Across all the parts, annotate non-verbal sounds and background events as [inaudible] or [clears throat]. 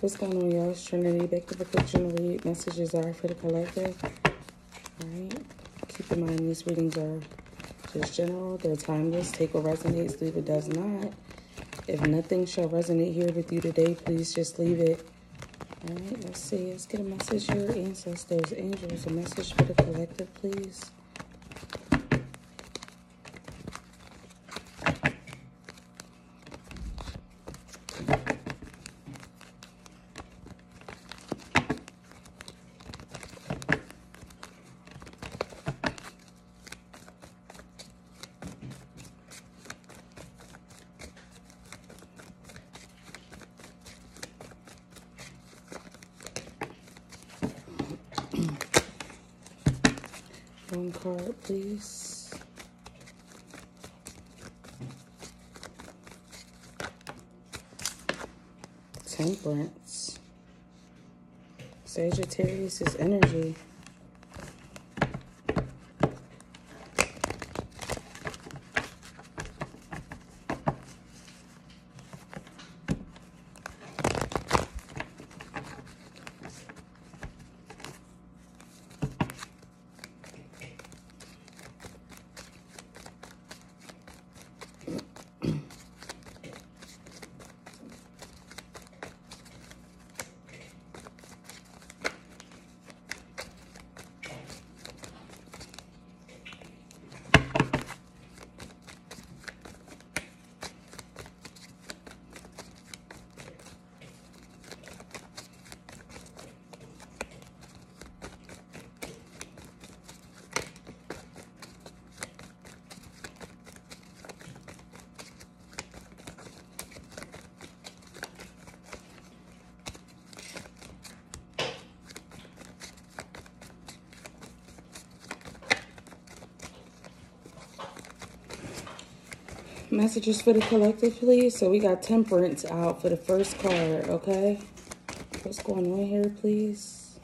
What's going on, y'all? It's Trinity back to the to read. Messages are for the collective. Alright. Keep in mind these readings are just general. They're timeless. Take what resonates, leave what does not. If nothing shall resonate here with you today, please just leave it. Alright, let's see. Let's get a message here. Ancestors, angels, a message for the collective, please. One card, please. Temperance. Is energy. Messages for the collective, please. So we got temperance out for the first card, okay? What's going on here, please?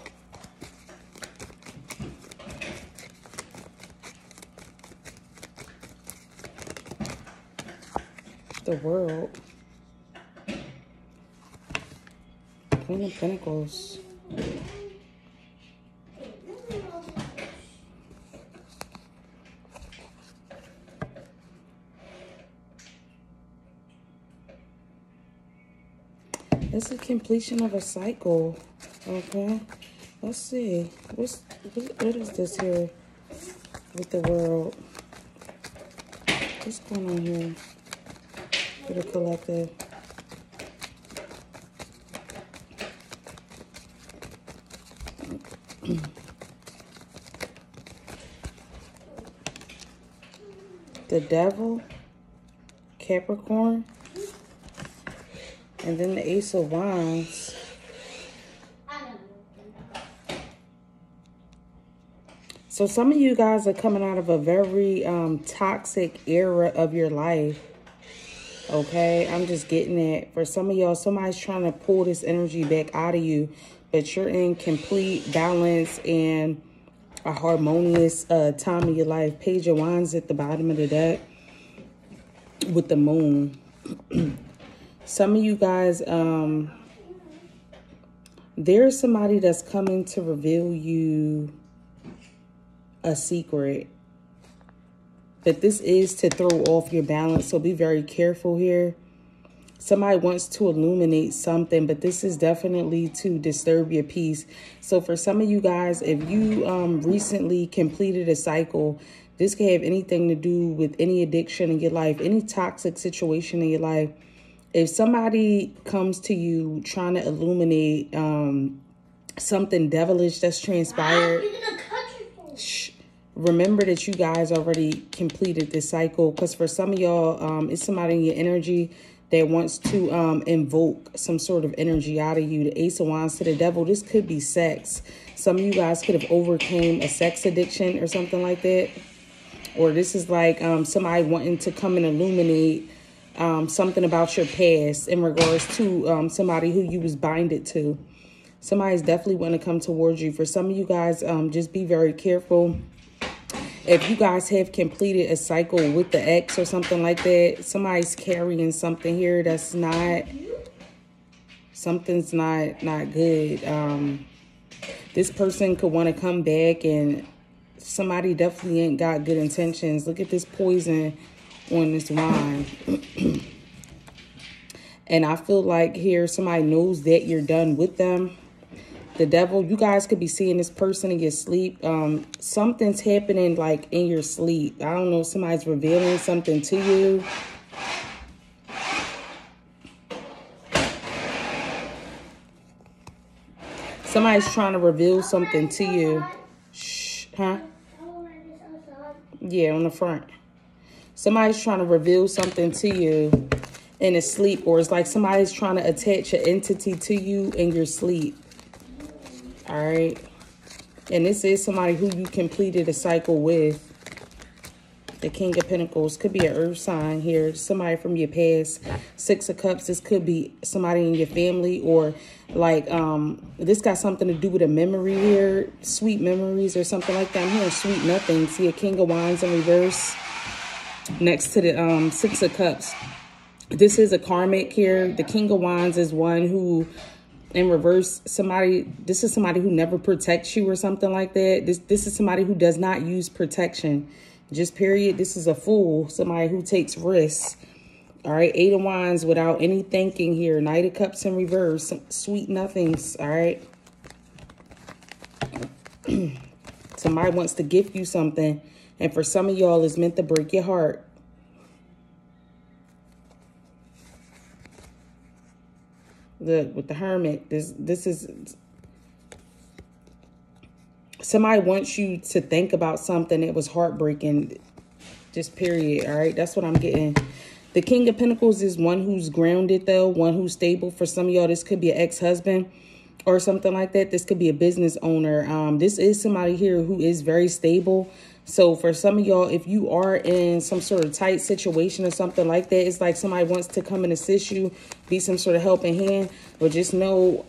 The world. Queen of Pentacles. It's a completion of a cycle. Okay. Let's see. What's what, what is this here with the world? What's going on here for the collective? the devil, Capricorn. And then the Ace of Wands. So some of you guys are coming out of a very um, toxic era of your life. Okay, I'm just getting it. For some of y'all, somebody's trying to pull this energy back out of you. But you're in complete balance and a harmonious uh, time of your life. Page of Wands at the bottom of the deck with the moon. [clears throat] Some of you guys, um, there's somebody that's coming to reveal you a secret. But this is to throw off your balance, so be very careful here. Somebody wants to illuminate something, but this is definitely to disturb your peace. So for some of you guys, if you um, recently completed a cycle, this could have anything to do with any addiction in your life, any toxic situation in your life if somebody comes to you trying to illuminate um, something devilish that's transpired, shh, remember that you guys already completed this cycle. Because for some of y'all, um, it's somebody in your energy that wants to um, invoke some sort of energy out of you. The Ace of Wands to the Devil. This could be sex. Some of you guys could have overcame a sex addiction or something like that. Or this is like um, somebody wanting to come and illuminate um, something about your past in regards to um, somebody who you was binded to. Somebody's definitely want to come towards you. For some of you guys, um, just be very careful. If you guys have completed a cycle with the ex or something like that, somebody's carrying something here that's not Something's not not good. Um, this person could want to come back and somebody definitely ain't got good intentions. Look at this poison on this wine. and I feel like here somebody knows that you're done with them. The devil, you guys could be seeing this person in your sleep. Um, something's happening like in your sleep. I don't know, somebody's revealing something to you. Somebody's trying to reveal something to you. Shh, huh? Yeah, on the front. Somebody's trying to reveal something to you in a sleep, or it's like somebody's trying to attach an entity to you in your sleep. All right. And this is somebody who you completed a cycle with. The King of Pentacles could be an earth sign here. Somebody from your past. Six of Cups. This could be somebody in your family or like um this got something to do with a memory here. Sweet memories or something like that. I'm hearing sweet nothing. See a King of Wands in reverse next to the um Six of Cups. This is a karmic here. The King of Wands is one who in reverse somebody this is somebody who never protects you or something like that this this is somebody who does not use protection just period. This is a fool. Somebody who takes risks. All right. Eight of Wands without any thinking here. Knight of Cups in reverse. Sweet nothings. All right. [clears throat] Somebody wants to gift you something. And for some of y'all, it's meant to break your heart. Look, with the Hermit, this, this is somebody wants you to think about something it was heartbreaking. Just period all right? That's what i'm getting. The king of pentacles is one who's grounded though one who's stable. For some of y'all this could be an ex-husband or something like that this could be a business owner um this is somebody here who is very stable so for some of y'all if you are in some sort of tight situation or something like that it's like somebody wants to come and assist you be some sort of helping hand but just know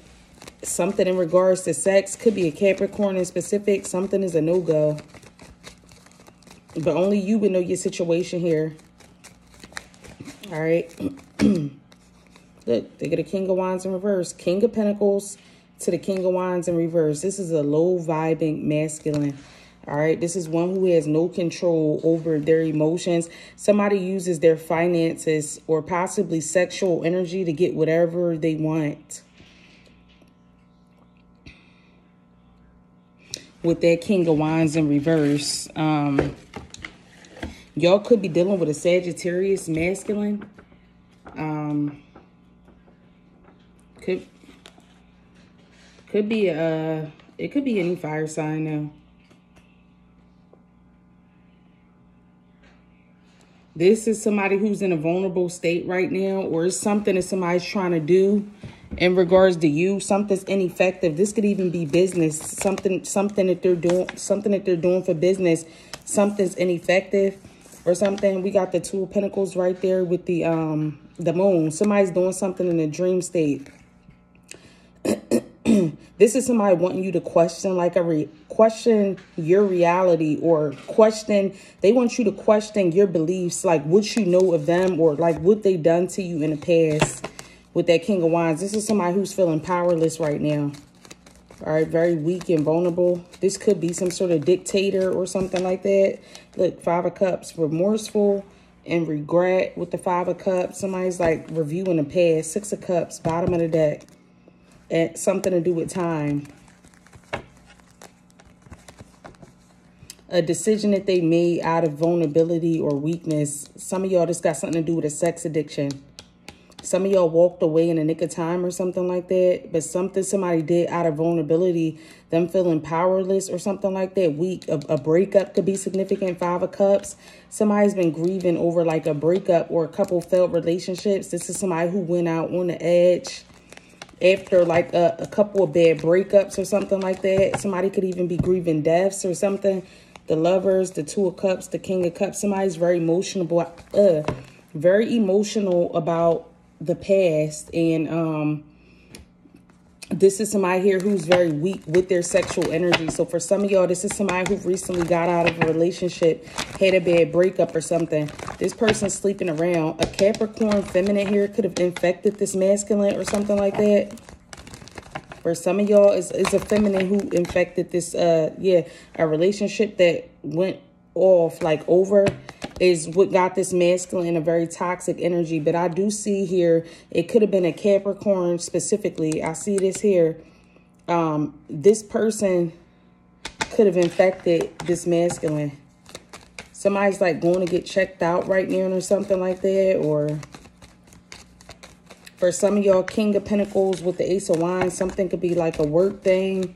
something in regards to sex. Could be a Capricorn in specific. Something is a no-go. But only you would know your situation here. All right. [clears throat] Look, they get a King of Wands in reverse. King of Pentacles to the King of Wands in reverse. This is a low-vibing masculine. All right. This is one who has no control over their emotions. Somebody uses their finances or possibly sexual energy to get whatever they want. with that King of Wands in reverse. Um, y'all could be dealing with a Sagittarius masculine. Um, could could be a it could be any fire sign though. This is somebody who's in a vulnerable state right now, or it's something that somebody's trying to do in regards to you. Something's ineffective. This could even be business. Something something that they're doing something that they're doing for business. Something's ineffective or something. We got the two pentacles right there with the um the moon. Somebody's doing something in a dream state [clears throat] this is somebody wanting you to question like a re question your reality or question they want you to question your beliefs like what you know of them or like what they done to you in the past with that King of Wands. This is somebody who's feeling powerless right now. All right, very weak and vulnerable. This could be some sort of dictator or something like that. Look, Five of Cups, remorseful and regret with the Five of Cups. Somebody's like reviewing the past. Six of Cups, bottom of the deck. And something to do with time. A decision that they made out of vulnerability or weakness. Some of y'all just got something to do with a sex addiction. Some of y'all walked away in a nick of time or something like that. But something somebody did out of vulnerability, them feeling powerless or something like that, weak. A, a breakup could be significant. Five of Cups. Somebody's been grieving over like a breakup or a couple failed relationships. This is somebody who went out on the edge after like a, a couple of bad breakups or something like that. Somebody could even be grieving deaths or something. The lovers, the two of cups, the king of cups. Somebody's very emotional, uh, very emotional about the past and um this is somebody here who's very weak with their sexual energy. So for some of y'all, this is somebody who recently got out of a relationship, had a bad breakup or something. This person's sleeping around. A Capricorn feminine here could have infected this masculine or something like that. For some of y'all, it's, it's a feminine who infected this, uh, yeah, a relationship that went off, like over, is what got this masculine a very toxic energy. But I do see here, it could have been a Capricorn specifically. I see this here. Um, this person could have infected this masculine. Somebody's like going to get checked out right now or something like that. Or for some of y'all, King of Pentacles with the Ace of Wands, something could be like a work thing.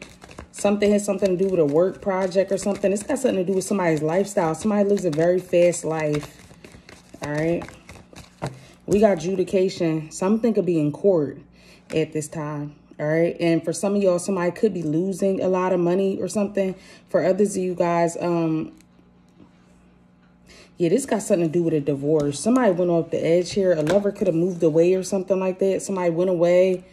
Something has something to do with a work project or something. It's got something to do with somebody's lifestyle. Somebody lives a very fast life. All right. We got adjudication. Something could be in court at this time. All right. And for some of y'all, somebody could be losing a lot of money or something. For others of you guys, um, yeah, this got something to do with a divorce. Somebody went off the edge here. A lover could have moved away or something like that. Somebody went away.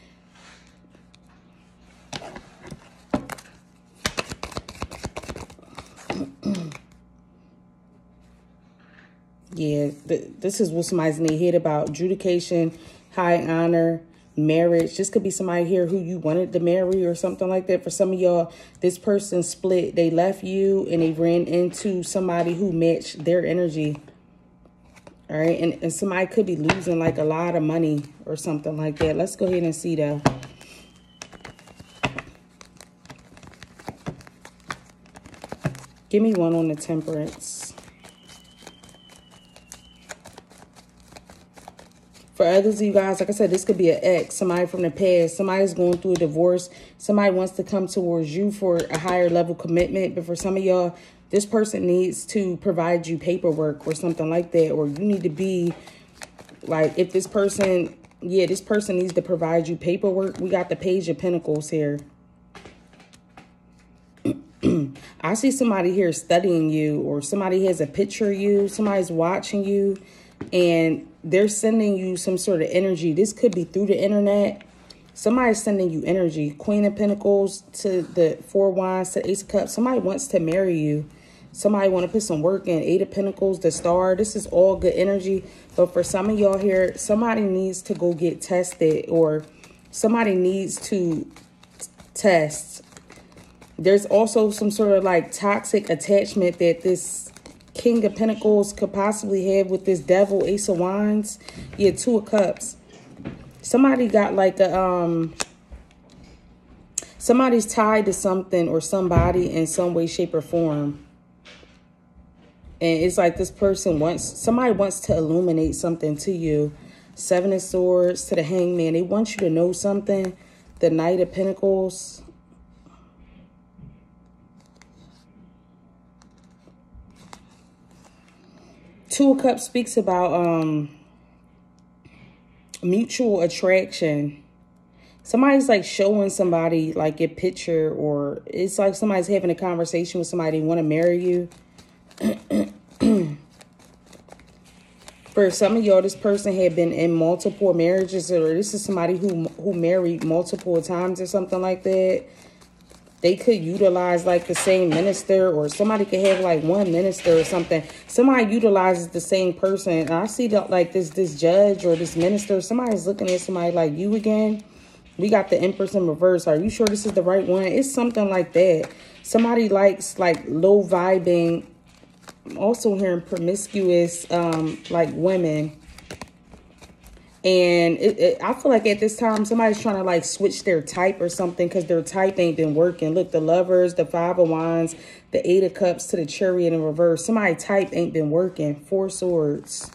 This is what somebody's in their head about. Adjudication, high honor, marriage. This could be somebody here who you wanted to marry or something like that. For some of y'all, this person split. They left you and they ran into somebody who matched their energy. All right. And, and somebody could be losing like a lot of money or something like that. Let's go ahead and see though. Give me one on the temperance. For others of you guys, like I said, this could be an ex, somebody from the past. Somebody's going through a divorce. Somebody wants to come towards you for a higher level commitment. But for some of y'all, this person needs to provide you paperwork or something like that. Or you need to be, like, if this person, yeah, this person needs to provide you paperwork. We got the Page of Pentacles here. [clears throat] I see somebody here studying you or somebody has a picture of you. Somebody's watching you and they're sending you some sort of energy. This could be through the internet. Somebody's sending you energy. Queen of Pentacles to the Four Wands to Ace of Cups. Somebody wants to marry you. Somebody want to put some work in. Eight of Pentacles, the Star. This is all good energy. But for some of y'all here, somebody needs to go get tested or somebody needs to test. There's also some sort of like toxic attachment that this King of Pentacles could possibly have with this Devil, Ace of Wands. Yeah, Two of Cups. Somebody got like a, um, somebody's tied to something or somebody in some way, shape, or form. And it's like this person wants, somebody wants to illuminate something to you. Seven of Swords to the Hangman. They want you to know something. The Knight of Pentacles. Two of Cups speaks about um, mutual attraction. Somebody's like showing somebody like a picture or it's like somebody's having a conversation with somebody want to marry you. [clears throat] For some of y'all, this person had been in multiple marriages or this is somebody who who married multiple times or something like that they could utilize like the same minister or somebody could have like one minister or something. Somebody utilizes the same person. And I see that like this this judge or this minister, somebody's looking at somebody like you again. We got the Empress in reverse. Are you sure this is the right one? It's something like that. Somebody likes like low vibing. I'm also hearing promiscuous um like women and it, it, I feel like at this time, somebody's trying to like switch their type or something because their type ain't been working. Look, the lovers, the five of wands, the eight of cups to the chariot in reverse. Somebody type ain't been working. Four swords.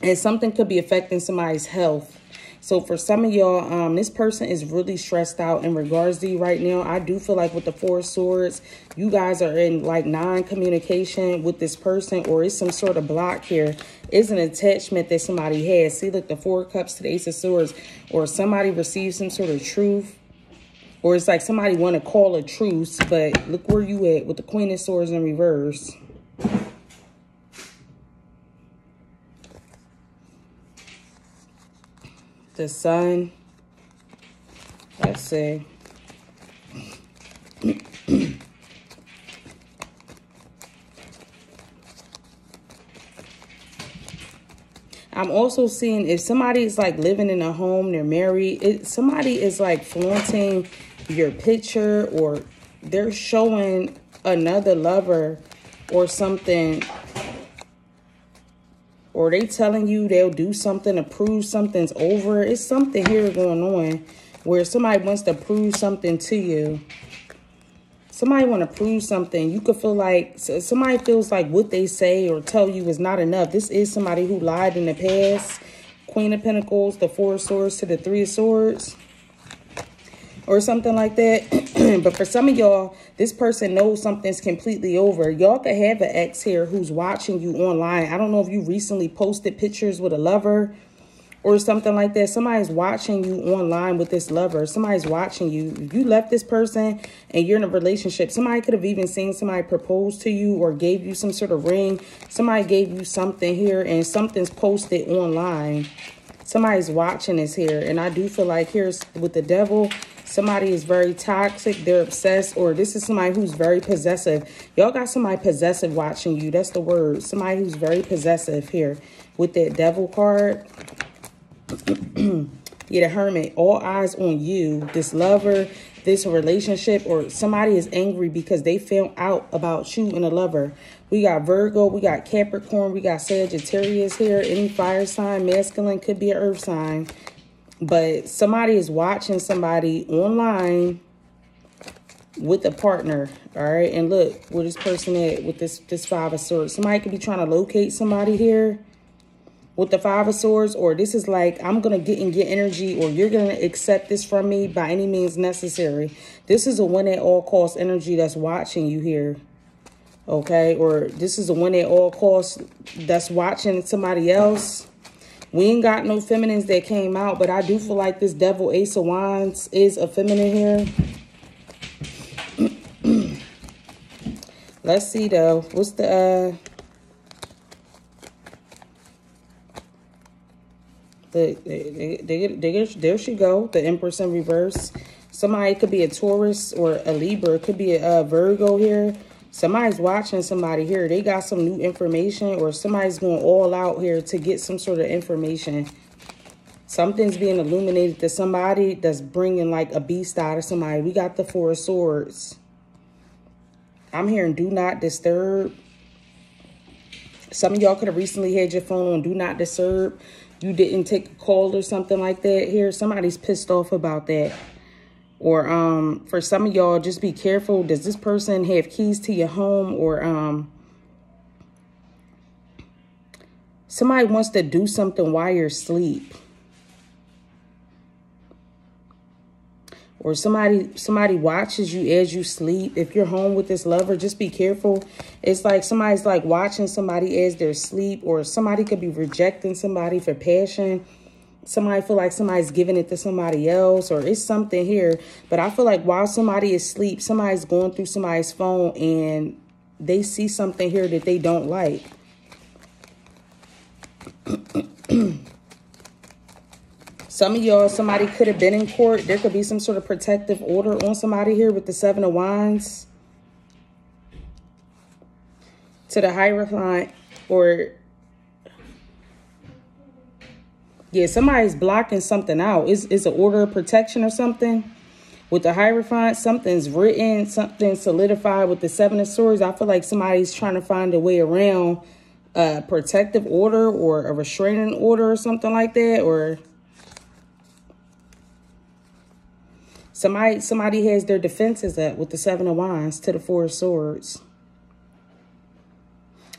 And something could be affecting somebody's health. So for some of y'all, um, this person is really stressed out in regards to you right now. I do feel like with the Four Swords, you guys are in like non-communication with this person or it's some sort of block here. It's an attachment that somebody has. See, look, the Four Cups to the Ace of Swords or somebody receives some sort of truth or it's like somebody want to call a truce, but look where you at with the Queen of Swords in reverse. The sun. Let's see. [clears throat] I'm also seeing if somebody is like living in a home, they're married, it, somebody is like flaunting your picture or they're showing another lover or something or they telling you they'll do something to prove something's over. It's something here going on where somebody wants to prove something to you. Somebody want to prove something. You could feel like somebody feels like what they say or tell you is not enough. This is somebody who lied in the past. Queen of Pentacles, the Four of Swords to the Three of Swords or something like that. [clears throat] but for some of y'all, this person knows something's completely over. Y'all could have an ex here who's watching you online. I don't know if you recently posted pictures with a lover or something like that. Somebody's watching you online with this lover. Somebody's watching you. You left this person and you're in a relationship, somebody could have even seen somebody propose to you or gave you some sort of ring. Somebody gave you something here and something's posted online. Somebody's watching this here. And I do feel like here's with the devil, somebody is very toxic, they're obsessed, or this is somebody who's very possessive. Y'all got somebody possessive watching you. That's the word. Somebody who's very possessive here with that devil card. [clears throat] yeah, the hermit. All eyes on you. This lover, this relationship, or somebody is angry because they found out about you and a lover. We got Virgo, we got Capricorn, we got Sagittarius here. Any fire sign, masculine, could be an earth sign. But somebody is watching somebody online with a partner, all right? And look, where this person at with this, this Five of Swords. Somebody could be trying to locate somebody here with the Five of Swords. Or this is like, I'm to get and get energy or you're to accept this from me by any means necessary. This is a win at all cost energy that's watching you here. Okay? Or this is a win at all cost that's watching somebody else we ain't got no feminines that came out, but I do feel like this Devil Ace of Wands is a feminine here. [clears throat] Let's see, though. What's the... Uh, the, they, they, they, there she go. The Empress in reverse. Somebody could be a Taurus or a Libra. It could be a, a Virgo here somebody's watching somebody here. They got some new information or somebody's going all out here to get some sort of information. Something's being illuminated to somebody that's bringing like a beast out of somebody. We got the Four of Swords. I'm hearing do not disturb. Some of y'all could have recently had your phone on do not disturb. You didn't take a call or something like that here. Somebody's pissed off about that. Or um, for some of y'all, just be careful. Does this person have keys to your home? Or um, somebody wants to do something while you're asleep. Or somebody somebody watches you as you sleep. If you're home with this lover, just be careful. It's like somebody's like watching somebody as they're asleep. Or somebody could be rejecting somebody for passion somebody feel like somebody's giving it to somebody else or it's something here. But I feel like while somebody is asleep, somebody's going through somebody's phone and they see something here that they don't like. [clears throat] some of y'all, somebody could have been in court. There could be some sort of protective order on somebody here with the Seven of Wands. To the Hierophant or yeah, somebody's blocking something out. Is is an order of protection or something? With the Hierophant, something's written, something solidified with the Seven of Swords. I feel like somebody's trying to find a way around a protective order or a restraining order or something like that. Or somebody somebody has their defenses up with the Seven of Wands to the Four of Swords.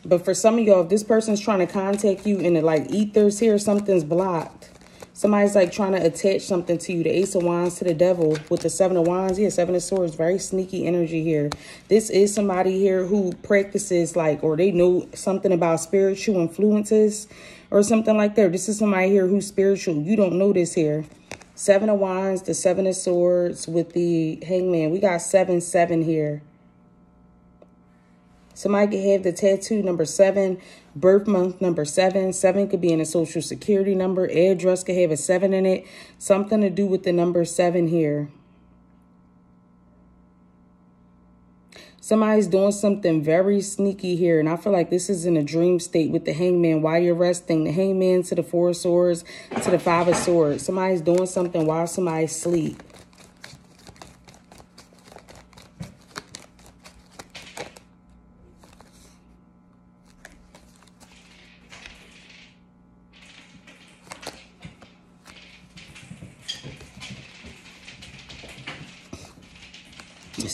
But for some of y'all, if this person's trying to contact you in the like ethers here, something's blocked. Somebody's like trying to attach something to you. The Ace of Wands to the Devil with the Seven of Wands. Yeah, Seven of Swords. Very sneaky energy here. This is somebody here who practices like, or they know something about spiritual influences or something like that. This is somebody here who's spiritual. You don't know this here. Seven of Wands, the Seven of Swords with the Hangman. We got seven, seven here. Somebody could have the tattoo number seven, birth month number seven. Seven could be in a social security number. Address could have a seven in it. Something to do with the number seven here. Somebody's doing something very sneaky here, and I feel like this is in a dream state with the hangman while you're resting. The hangman to the four swords, to the five of swords. Somebody's doing something while somebody's asleep.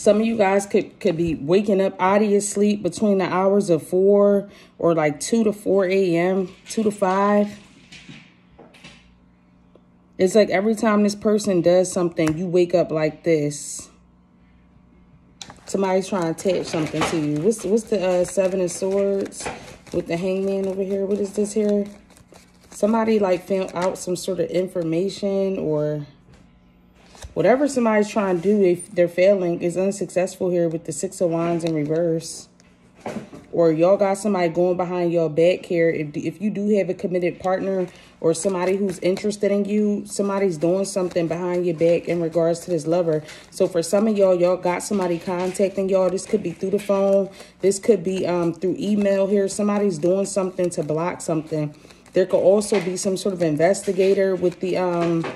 Some of you guys could, could be waking up out of your sleep between the hours of 4 or like 2 to 4 a.m., 2 to 5. It's like every time this person does something, you wake up like this. Somebody's trying to attach something to you. What's, what's the uh, Seven of Swords with the Hangman over here? What is this here? Somebody like found out some sort of information or Whatever somebody's trying to do, if they're failing, is unsuccessful here with the Six of Wands in reverse. Or y'all got somebody going behind your back here. If, if you do have a committed partner or somebody who's interested in you, somebody's doing something behind your back in regards to this lover. So for some of y'all, y'all got somebody contacting y'all. This could be through the phone. This could be um, through email here. Somebody's doing something to block something. There could also be some sort of investigator with the... um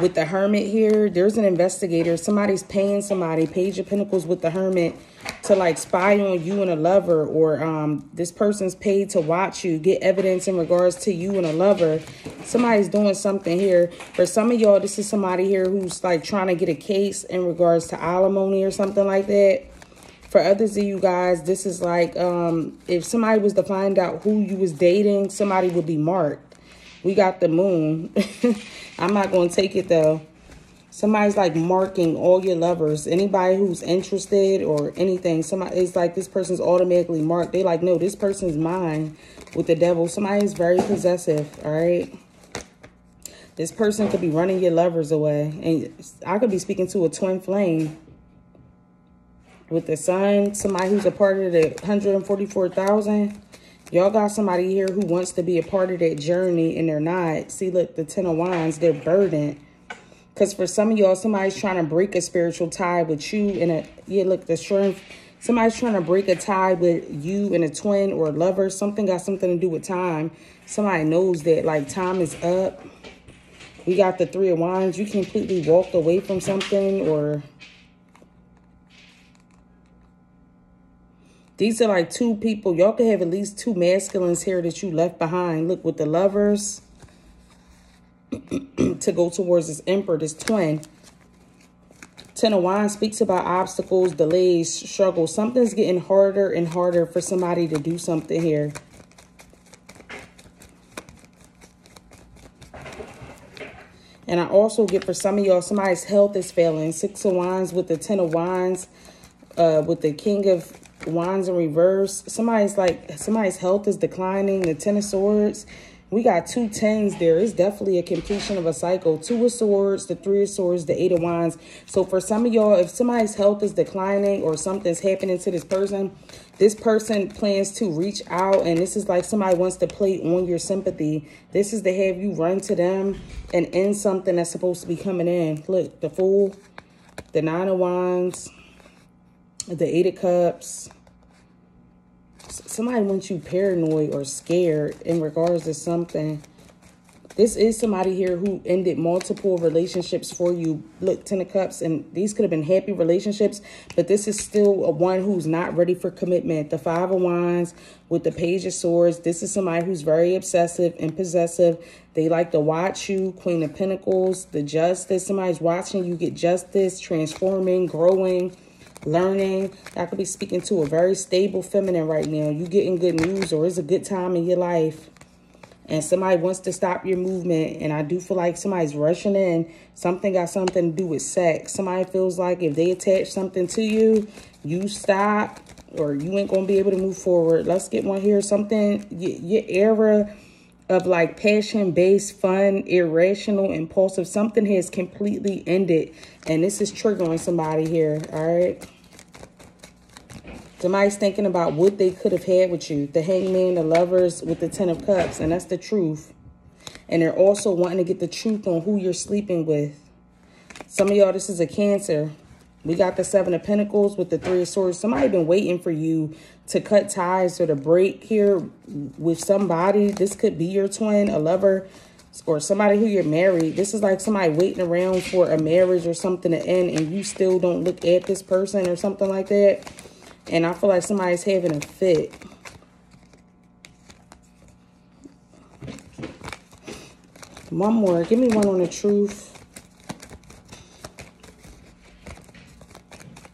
with the hermit here, there's an investigator. Somebody's paying somebody, Page of Pentacles with the hermit, to like spy on you and a lover. Or um, this person's paid to watch you, get evidence in regards to you and a lover. Somebody's doing something here. For some of y'all, this is somebody here who's like trying to get a case in regards to alimony or something like that. For others of you guys, this is like um, if somebody was to find out who you was dating, somebody would be marked. We got the moon. [laughs] I'm not going to take it though. Somebody's like marking all your lovers. Anybody who's interested or anything. Somebody it's like this person's automatically marked. They like, no, this person's mine with the devil. Somebody's very possessive, all right? This person could be running your lovers away. And I could be speaking to a twin flame. With the sun, somebody who's a part of the 144,000. Y'all got somebody here who wants to be a part of that journey and they're not. See, look, the Ten of Wands, they're burdened. Because for some of y'all, somebody's trying to break a spiritual tie with you. And a yeah, look, the strength. Somebody's trying to break a tie with you and a twin or a lover. Something got something to do with time. Somebody knows that, like, time is up. We got the Three of Wands. You completely walked away from something or These are like two people. Y'all could have at least two masculines here that you left behind. Look, with the lovers [clears throat] to go towards this emperor, this twin. Ten of Wands speaks about obstacles, delays, struggles. Something's getting harder and harder for somebody to do something here. And I also get for some of y'all, somebody's health is failing. Six of Wands with the Ten of Wands, uh, with the King of wands in reverse. Somebody's like, somebody's health is declining. The Ten of Swords. We got two tens there. It's definitely a completion of a cycle. Two of swords, the three of swords, the eight of wands. So for some of y'all, if somebody's health is declining or something's happening to this person, this person plans to reach out and this is like somebody wants to play on your sympathy. This is to have you run to them and end something that's supposed to be coming in. Look, the fool, the nine of wands, the eight of cups, somebody wants you paranoid or scared in regards to something. This is somebody here who ended multiple relationships for you. Look, Ten of Cups, and these could have been happy relationships, but this is still a one who's not ready for commitment. The Five of Wands with the Page of Swords. This is somebody who's very obsessive and possessive. They like to watch you. Queen of Pentacles, the Justice. Somebody's watching you get justice, transforming, growing learning. I could be speaking to a very stable feminine right now. You getting good news or it's a good time in your life. And somebody wants to stop your movement. And I do feel like somebody's rushing in. Something got something to do with sex. Somebody feels like if they attach something to you, you stop or you ain't going to be able to move forward. Let's get one here. Something, your era of like passion-based, fun, irrational, impulsive. Something has completely ended. And this is triggering somebody here, all right? Somebody's thinking about what they could have had with you. The hangman, the lovers with the ten of cups. And that's the truth. And they're also wanting to get the truth on who you're sleeping with. Some of y'all, this is a cancer. We got the Seven of Pentacles with the Three of Swords. Somebody been waiting for you to cut ties or to break here with somebody. This could be your twin, a lover, or somebody who you're married. This is like somebody waiting around for a marriage or something to end and you still don't look at this person or something like that. And I feel like somebody's having a fit. One more. Give me one on the truth.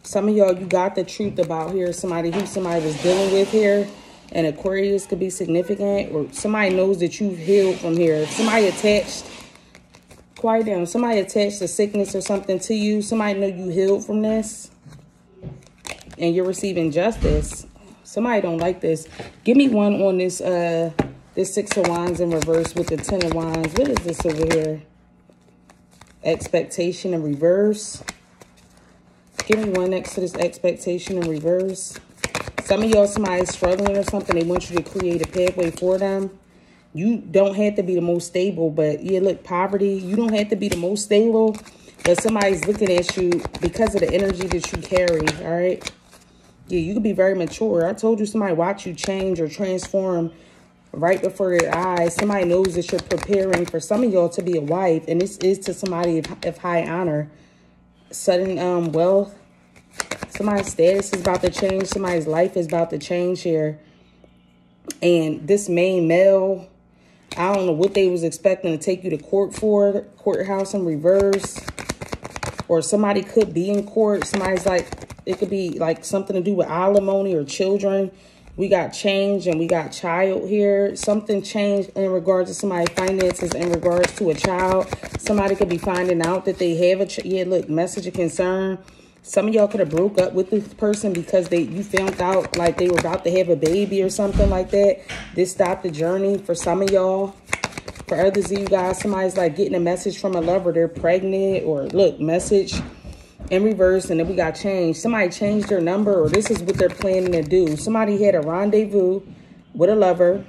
Some of y'all, you got the truth about here. Somebody who somebody was dealing with here. And Aquarius could be significant. Or somebody knows that you've healed from here. Somebody attached. Quiet down. Somebody attached a sickness or something to you. Somebody know you healed from this. And you're receiving justice. Somebody don't like this. Give me one on this uh this Six of Wands in reverse with the Ten of Wands. What is this over here? Expectation in reverse. Give me one next to this expectation in reverse. Some of y'all, somebody's struggling or something. They want you to create a pathway for them. You don't have to be the most stable, but yeah, look, poverty. You don't have to be the most stable, but somebody's looking at you because of the energy that you carry, all right? Yeah, you could be very mature. I told you somebody watch you change or transform right before your eyes. Somebody knows that you're preparing for some of y'all to be a wife, and this is to somebody of, of high honor sudden um, wealth. Somebody's status is about to change. Somebody's life is about to change here. And this main male, I don't know what they was expecting to take you to court for. Courthouse in reverse. Or somebody could be in court. Somebody's like, it could be like something to do with alimony or children. We got change and we got child here. Something changed in regards to somebody's finances in regards to a child. Somebody could be finding out that they have a yeah, look, message of concern. Some of y'all could have broke up with this person because they you found out like they were about to have a baby or something like that. This stopped the journey for some of y'all. For others of you guys, somebody's like getting a message from a lover. They're pregnant or look, message in reverse and then we got changed. Somebody changed their number or this is what they're planning to do. Somebody had a rendezvous with a lover.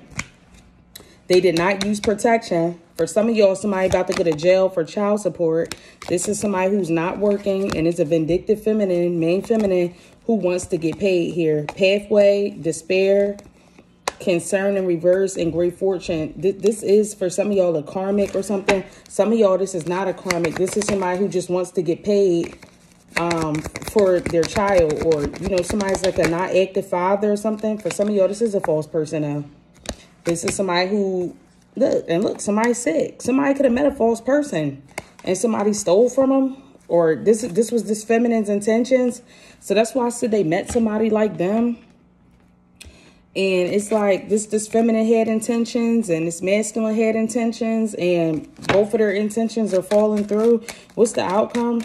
They did not use protection. For some of y'all, somebody about to go to jail for child support. This is somebody who's not working and is a vindictive feminine, main feminine, who wants to get paid here. Pathway, despair, concern in reverse, and great fortune. This is, for some of y'all, a karmic or something. Some of y'all, this is not a karmic. This is somebody who just wants to get paid um, for their child or, you know, somebody's like a not active father or something. For some of y'all, this is a false person. This is somebody who, look, and look, somebody's sick. Somebody could have met a false person and somebody stole from them. Or this, this was this feminine's intentions. So that's why I said they met somebody like them. And it's like this, this feminine had intentions and this masculine had intentions and both of their intentions are falling through. What's the outcome?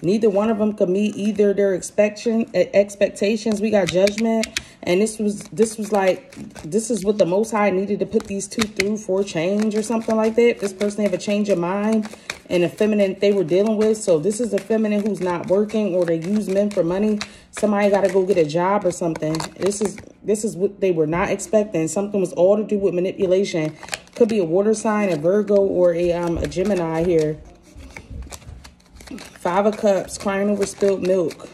Neither one of them could meet either their expectation expectations. We got judgment. And this was this was like this is what the most high needed to put these two through for change or something like that. This person have a change of mind and a feminine they were dealing with. So this is a feminine who's not working or they use men for money. Somebody gotta go get a job or something. This is this is what they were not expecting. Something was all to do with manipulation. Could be a water sign, a Virgo, or a um a Gemini here. Five of Cups, crying over spilled milk.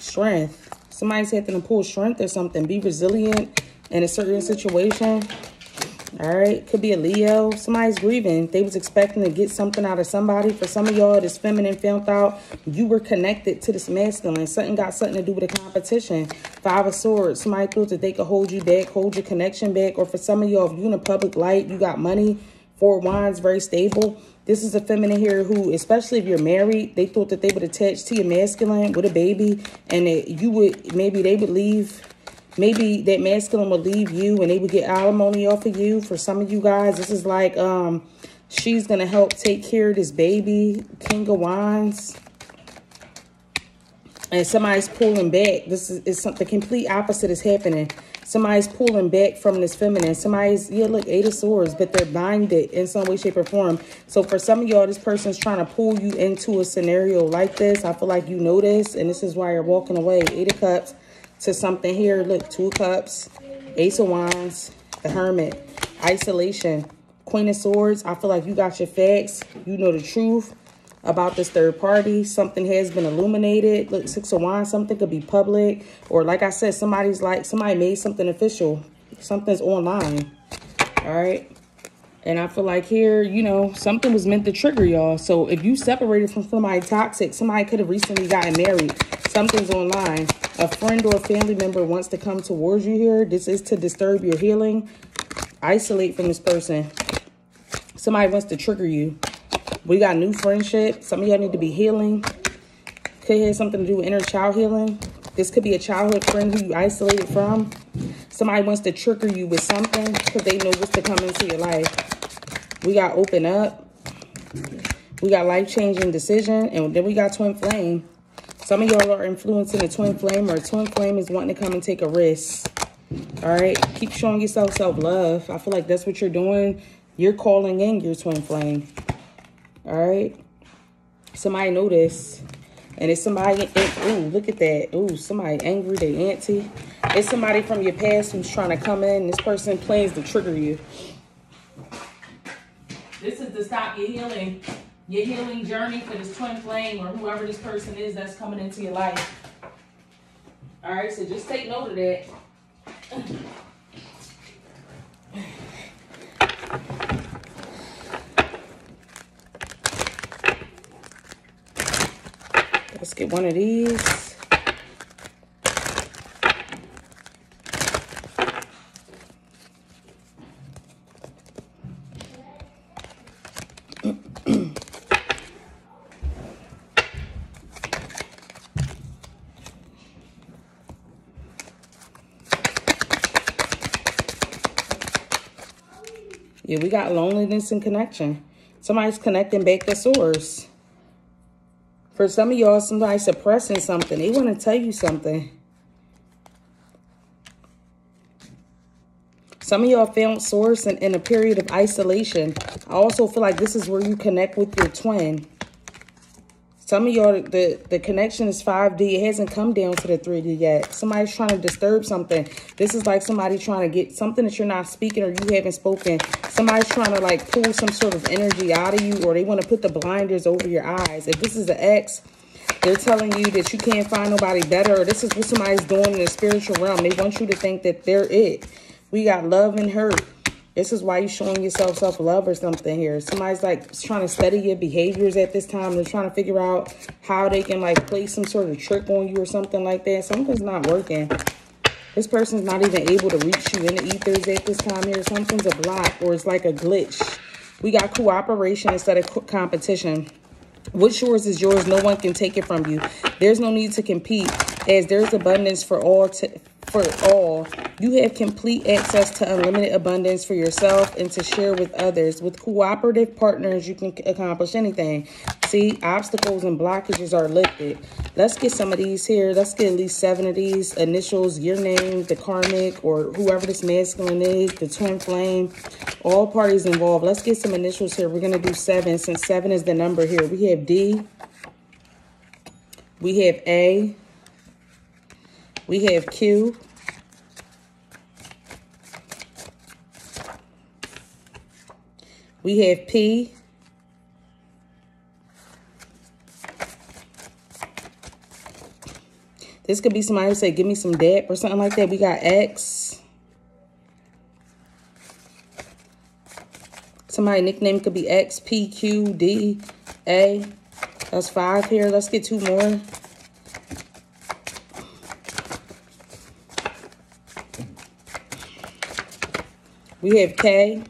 Strength. Somebody's having to pull strength or something. Be resilient in a certain situation. All right. Could be a Leo. Somebody's grieving. They was expecting to get something out of somebody. For some of y'all, this feminine found out you were connected to this masculine. Something got something to do with a competition. Five of Swords. Somebody thought that they could hold you back, hold your connection back. Or for some of y'all, if you in a public light, you got money. Four Wands, very stable. This is a feminine here who, especially if you're married, they thought that they would attach to your masculine with a baby and that you would, maybe they would leave, maybe that masculine would leave you and they would get alimony off of you. For some of you guys, this is like, um, she's going to help take care of this baby, King of Wands. And somebody's pulling back. This is, is something complete opposite is happening. Somebody's pulling back from this feminine. Somebody's, yeah, look, Eight of Swords, but they're binded in some way, shape, or form. So for some of y'all, this person's trying to pull you into a scenario like this. I feel like you know this, and this is why you're walking away. Eight of Cups to something here. Look, Two Cups, Ace of Wands, the Hermit, Isolation, Queen of Swords. I feel like you got your facts. You know the truth. About this third party. Something has been illuminated. Look, Six of Wands, something could be public. Or like I said, somebody's like, somebody made something official. Something's online. All right. And I feel like here, you know, something was meant to trigger y'all. So if you separated from somebody toxic, somebody could have recently gotten married. Something's online. A friend or a family member wants to come towards you here. This is to disturb your healing. Isolate from this person. Somebody wants to trigger you. We got new friendship. Some of y'all need to be healing. Could have something to do with inner child healing. This could be a childhood friend who you isolated from. Somebody wants to trigger you with something because they know what's to come into your life. We got open up. We got life-changing decision. And then we got twin flame. Some of y'all are influencing a twin flame or a twin flame is wanting to come and take a risk. All right. Keep showing yourself self-love. I feel like that's what you're doing. You're calling in your twin flame. All right. Somebody this. And it's somebody, ooh, look at that. Ooh, somebody angry, they auntie. It's somebody from your past who's trying to come in. This person plans to trigger you. This is to stop your healing, your healing journey for this twin flame or whoever this person is that's coming into your life. All right, so just take note of that. Let's get one of these. Yeah, we got loneliness and connection. Somebody's connecting back to source. For some of y'all, somebody's suppressing something. They want to tell you something. Some of y'all found source in, in a period of isolation. I also feel like this is where you connect with your twin. Some of y'all, the, the connection is 5D. It hasn't come down to the 3D yet. Somebody's trying to disturb something. This is like somebody trying to get something that you're not speaking or you haven't spoken. Somebody's trying to like pull some sort of energy out of you or they want to put the blinders over your eyes. If this is an ex, they're telling you that you can't find nobody better this is what somebody's doing in the spiritual realm. They want you to think that they're it. We got love and hurt. This is why you're showing yourself self-love or something here. Somebody's like trying to study your behaviors at this time. They're trying to figure out how they can like play some sort of trick on you or something like that. Something's not working. This person's not even able to reach you in the ethers at this time here. Something's a block or it's like a glitch. We got cooperation instead of competition. What's yours is yours. No one can take it from you. There's no need to compete as there's abundance for all for all. You have complete access to unlimited abundance for yourself and to share with others. With cooperative partners, you can accomplish anything. See, obstacles and blockages are lifted. Let's get some of these here. Let's get at least seven of these initials, your name, the karmic, or whoever this masculine is, the twin flame, all parties involved. Let's get some initials here. We're going to do seven since seven is the number here. We have D. We have A. We have Q. We have P. This could be somebody who say, give me some debt or something like that. We got X. Somebody nickname could be X, P, Q, D, A. That's five here. Let's get two more. We have K.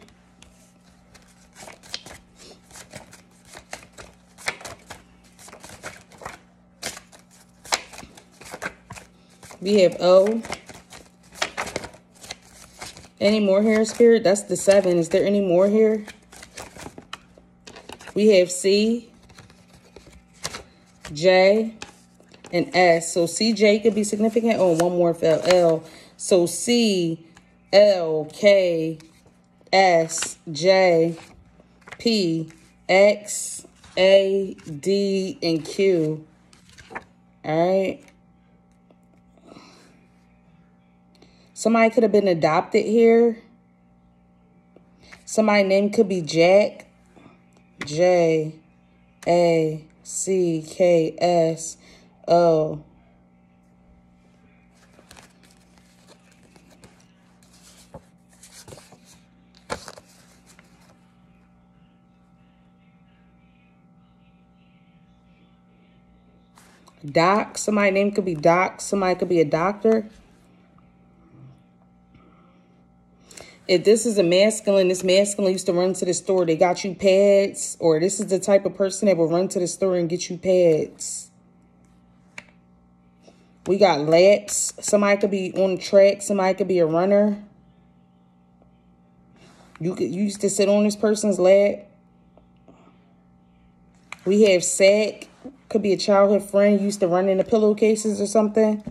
We have O. Any more here, Spirit? That's the seven. Is there any more here? We have C, J, and S. So CJ could be significant. Oh, one more fell. L. So C, L, K, S, J, P, X, A, D, and Q. All right. Somebody could have been adopted here. Somebody name could be Jack, J, A C K S O. Doc, somebody name could be Doc, somebody could be a doctor. if this is a masculine, this masculine used to run to the store, they got you pads, or this is the type of person that will run to the store and get you pads. We got laps. Somebody could be on track. Somebody could be a runner. You could you used to sit on this person's lap. We have sack. Could be a childhood friend used to run in the pillowcases or something.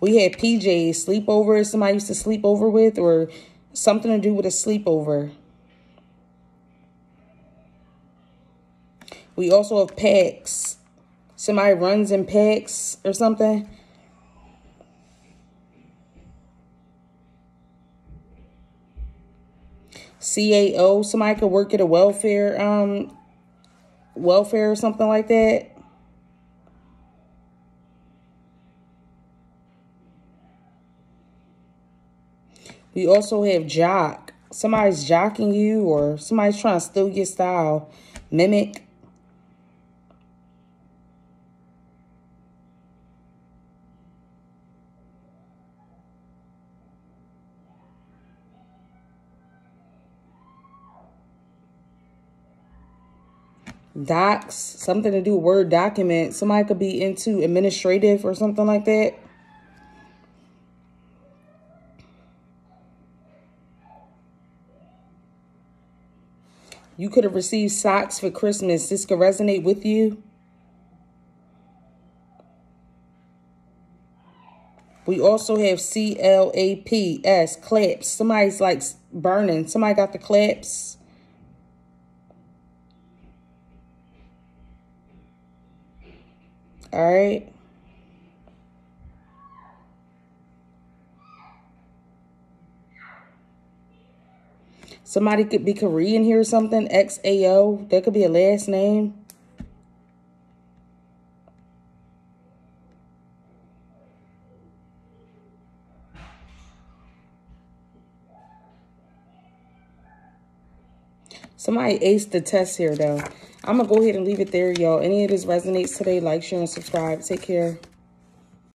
We had PJs, sleepover. Somebody used to sleep over with or Something to do with a sleepover. We also have packs. Somebody runs in packs or something. CAO, somebody could work at a welfare, um, welfare or something like that. We also have jock. Somebody's jocking you or somebody's trying to steal your style. Mimic. Docs, something to do Word document. Somebody could be into administrative or something like that. You could have received socks for Christmas. This could resonate with you. We also have C-L-A-P-S, claps. Somebody's like burning. Somebody got the claps. All right. Somebody could be Korean here or something. X-A-O. That could be a last name. Somebody aced the test here, though. I'm going to go ahead and leave it there, y'all. Any of this resonates today, like, share, and subscribe. Take care.